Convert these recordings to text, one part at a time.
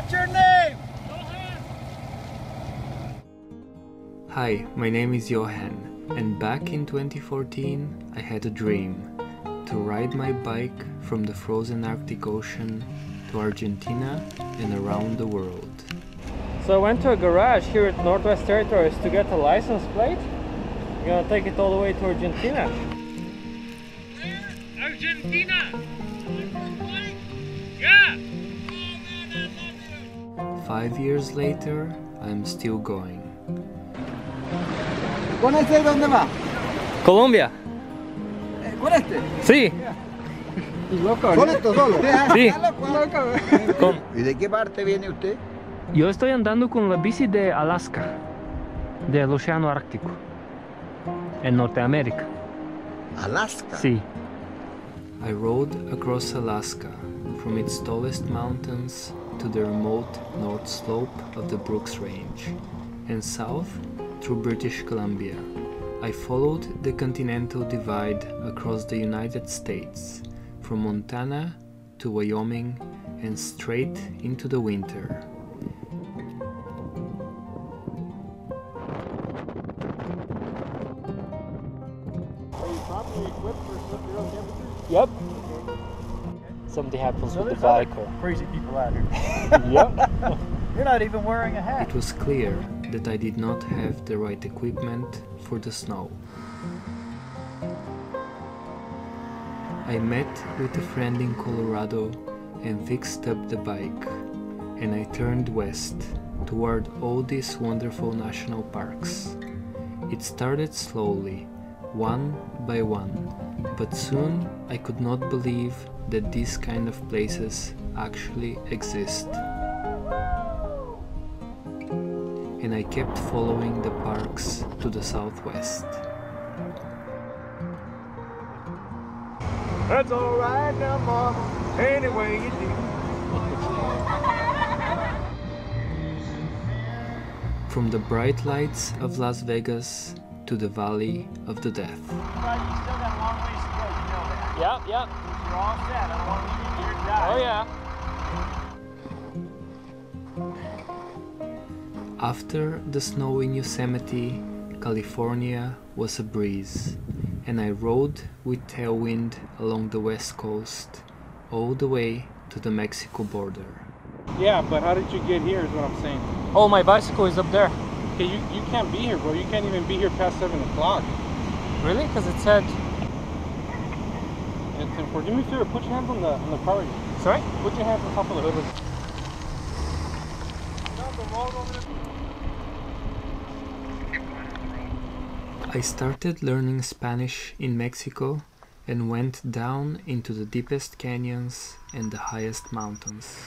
What's your name? Hi, my name is Iohan, and back in 2014 I had a dream to ride my bike from the frozen Arctic Ocean to Argentina and around the world. So I went to a garage here at Northwest Territories to get a license plate. I'm gonna take it all the way to Argentina. Argentina! Five years later, I'm still going. ¿Con ese dónde va? Colombia! Eh, ¿Con este? Sí! ¿Con esto solo? Sí. ¿Y de qué parte viene usted? Yo estoy andando con la bici de Alaska, del Océano Ártico, en Norteamérica. Alaska. Sí. I rode across Alaska, from its tallest mountains to the remote north slope of the Brooks Range, and south through British Columbia. I followed the Continental Divide across the United States, from Montana to Wyoming and straight into the winter. Yep. Something happens with the bike. Crazy people out here. Yep. You're not even wearing a hat. It was clear that I did not have the right equipment for the snow. I met with a friend in Colorado and fixed up the bike, and I turned west toward all these wonderful national parks. It started slowly, one by one, but soon I could not believe that these kind of places actually exist. and I kept following the parks to the southwest. That's alright now, mama. Anyway you do. From the bright lights of Las Vegas to the Valley of the Death. You still got a long ways to go, you know that. Yep, yep. You're all set. I don't want to leave you here to die. Oh yeah. After the snow in Yosemite, California was a breeze, and I rode with tailwind along the west coast all the way to the Mexico border. Yeah, but how did you get here is what I'm saying. Oh, my bicycle is up there. Okay, you, you can't be here, bro. You can't even be here past 7 o'clock. Really? Because it said... It's important. Do me a favor, put your hands on the, on the car. right here. Sorry? Put your hands on top of the hood. I started learning Spanish in Mexico and went down into the deepest canyons and the highest mountains.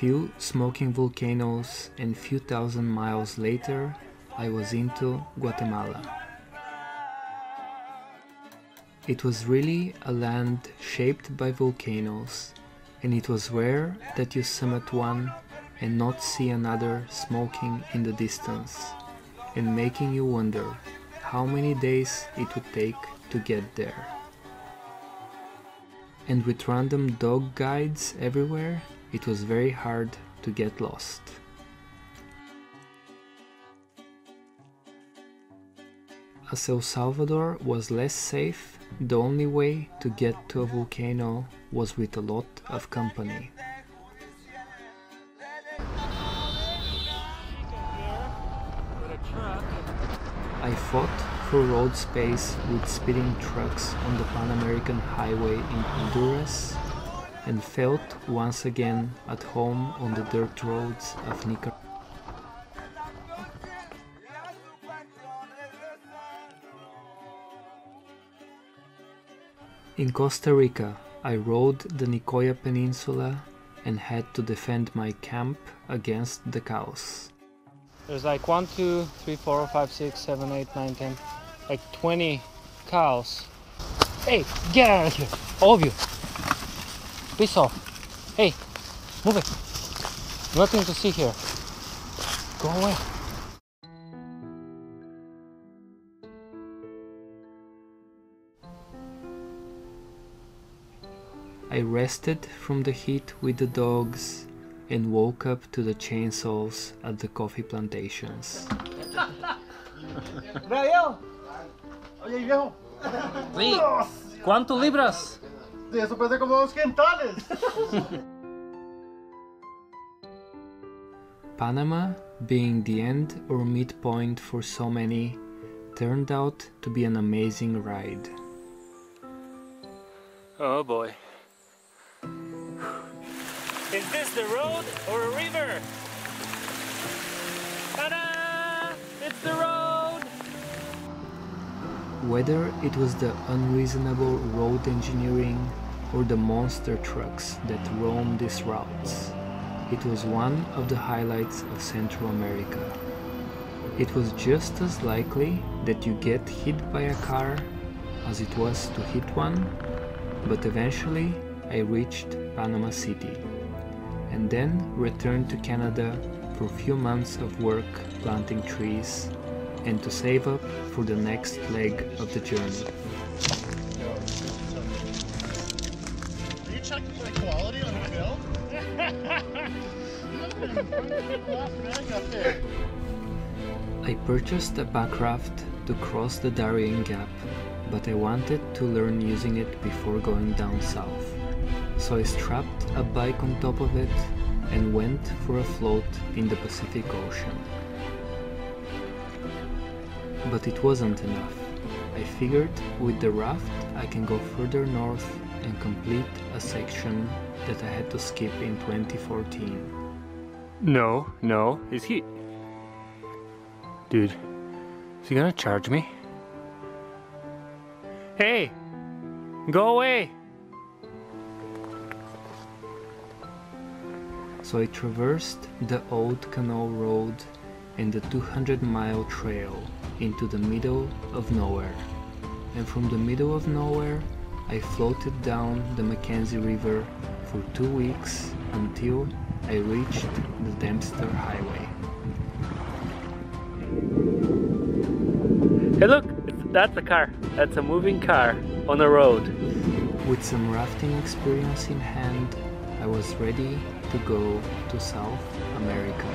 Few smoking volcanoes and few thousand miles later, I was into Guatemala. It was really a land shaped by volcanoes, and it was rare that you summit one and not see another smoking in the distance, and making you wonder how many days it would take to get there. And with random dog guides everywhere, it was very hard to get lost. As El Salvador was less safe, the only way to get to a volcano was with a lot of company. I fought for road space with speeding trucks on the Pan American Highway in Honduras and felt once again at home on the dirt roads of Nicaragua. In Costa Rica, I rode the Nicoya Peninsula and had to defend my camp against the cows. There's like 1, 2, 3, 4, 5, 6, 7, 8, 9, 10, like 20 cows. Hey, get out of here, all of you. Piss off. Hey, move it. Nothing to see here. Go away. I rested from the heat with the dogs and woke up to the chainsaws at the coffee plantations. Viejo. Oye, viejo. Sí. ¿Cuánto libras? De eso pesa como dos quintales. Panama, being the end or midpoint for so many, turned out to be an amazing ride. Oh boy. Is this the road or a river? Ta-da! It's the road! Whether it was the unreasonable road engineering or the monster trucks that roam these routes, it was one of the highlights of Central America. It was just as likely that you get hit by a car as it was to hit one, but eventually I reached Panama City and then returned to Canada for a few months of work planting trees and to save up for the next leg of the journey. I purchased a packraft to cross the Darien Gap, but I wanted to learn using it before going down south. So I strapped a bike on top of it and went for a float in the Pacific Ocean. But it wasn't enough. I figured with the raft I can go further north and complete a section that I had to skip in 2014. No, no. Is he. Dude, is he gonna charge me? Hey! Go away! So I traversed the old Canol road and the 200 mile trail into the middle of nowhere. And from the middle of nowhere, I floated down the Mackenzie River for two weeks until I reached the Dempster Highway. Hey, look! It's, that's a car. That's a moving car on a road. With some rafting experience in hand, I was ready to go to South America.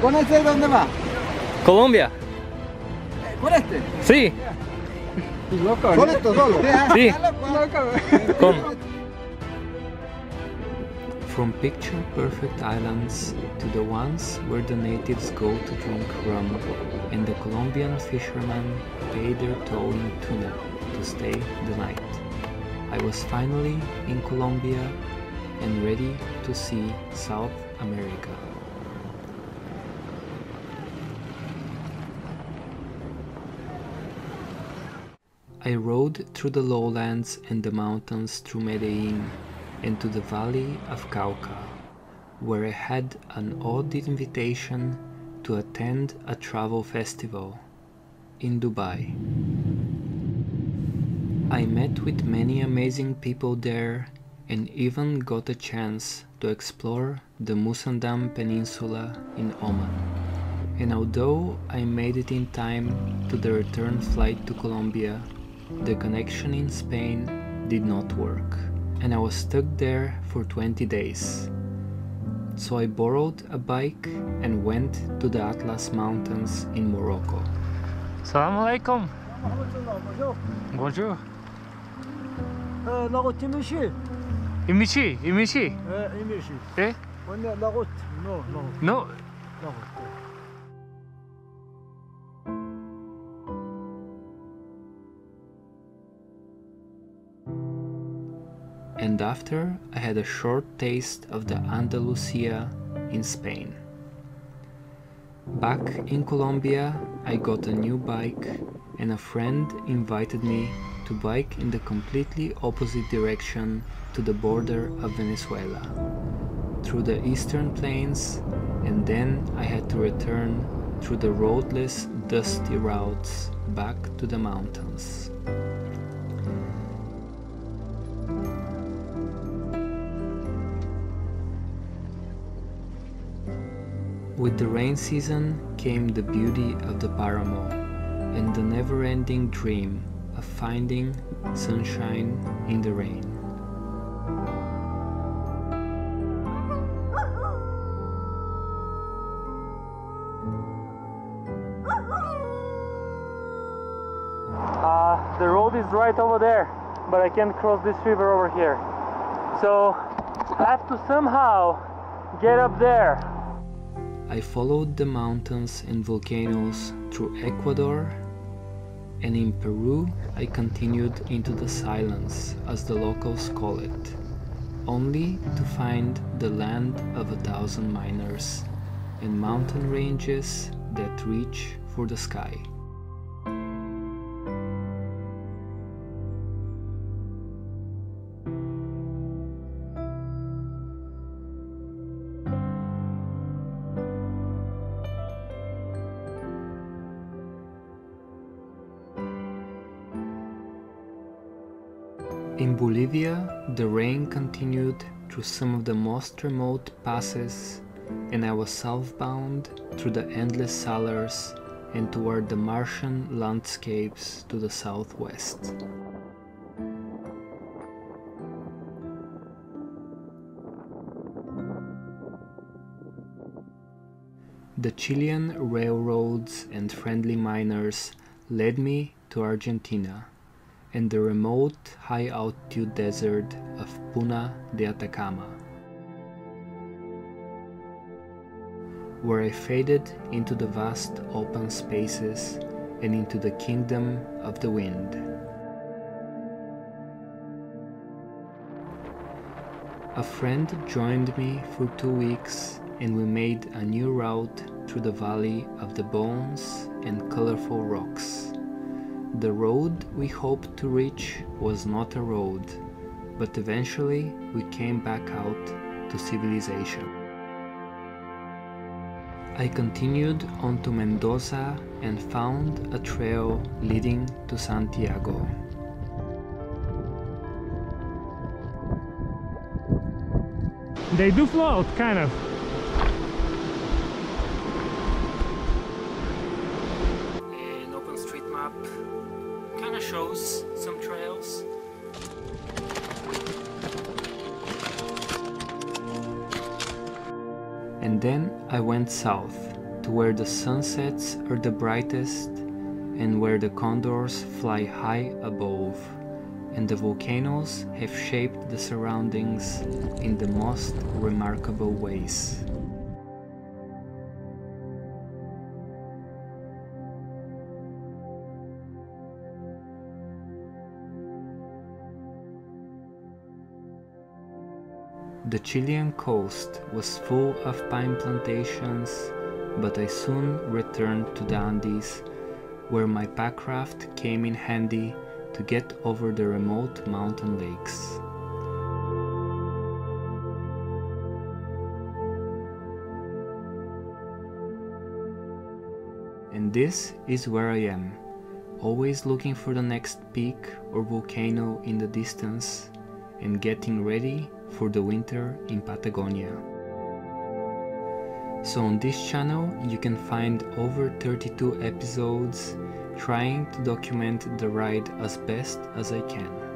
¿Con este dónde va? Colombia. ¿Con este? Sí, ¿Con esto solo? Eh? sí. Con. From picture perfect islands to the ones where the natives go to drink rum and the Colombian fishermen pay their toll in tuna to stay the night. I was finally in Colombia and ready to see South America. I rode through the lowlands and the mountains through Medellin and to the valley of Cauca, where I had an odd invitation to attend a travel festival in Dubai. I met with many amazing people there and even got a chance to explore the Musandam Peninsula in Oman. And although I made it in time to the return flight to Colombia, the connection in Spain did not work, and I was stuck there for 20 days. So I borrowed a bike and went to the Atlas Mountains in Morocco. Salam alaikum. Bonjour. La route est monsieur. Imichi, Imichi. Euh, est monsieur. Eh? On est la route. Non, non, No. la route. After I had a short taste of the Andalusia in Spain. Back in Colombia, I got a new bike, and a friend invited me to bike in the completely opposite direction to the border of Venezuela, through the eastern plains, and then I had to return through the roadless, dusty routes back to the mountains. With the rain season came the beauty of the Paramo and the never ending dream of finding sunshine in the rain. Uh, the road is right over there, but I can't cross this river over here. So I have to somehow get up there. I followed the mountains and volcanoes through Ecuador, and in Peru I continued into the silence, as the locals call it, only to find the land of a thousand miners and mountain ranges that reach for the sky. In Bolivia, the rain continued through some of the most remote passes, and I was southbound through the endless salars and toward the Martian landscapes to the southwest. The Chilean railroads and friendly miners led me to Argentina and the remote high altitude desert of Puna de Atacama, where I faded into the vast open spaces and into the kingdom of the wind. A friend joined me for two weeks and we made a new route through the valley of the bones and colorful rocks. The road we hoped to reach was not a road, but eventually we came back out to civilization. I continued on to Mendoza and found a trail leading to Santiago. They do float, kind of. Shows some trails. And then I went south to where the sunsets are the brightest and where the condors fly high above and the volcanoes have shaped the surroundings in the most remarkable ways. The Chilean coast was full of pine plantations, but I soon returned to the Andes, where my packraft came in handy to get over the remote mountain lakes. And this is where I am, always looking for the next peak or volcano in the distance and getting ready for the winter in Patagonia. So on this channel you can find over 32 episodes trying to document the ride as best as I can.